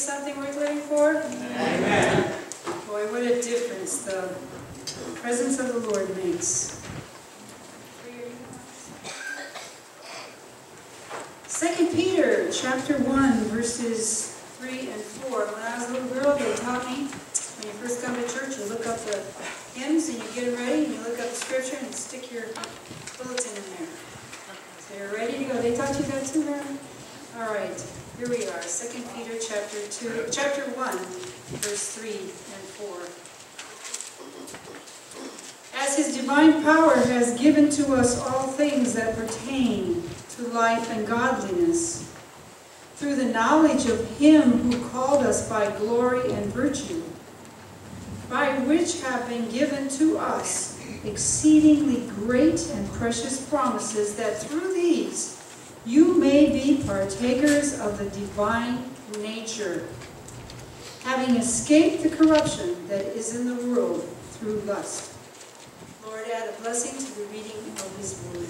something worth living for? Amen. Boy, what a difference the presence of the Lord makes. Second Peter, chapter one, verses three and four. When I was a little girl, they taught me, when you first come to church, you look up the hymns and you get ready, and you look up the scripture and stick your bulletin in there. So you're ready to go. They taught you that too, Mary? All right, here we are, Second Peter, chapter two, chapter one, verse three and four. As his divine power has given to us all things that pertain to life and godliness, through the knowledge of him who called us by glory and virtue, by which have been given to us exceedingly great and precious promises, that through these you may be partakers of the divine nature, having escaped the corruption that is in the world through lust. Lord, add a blessing to the reading of his word.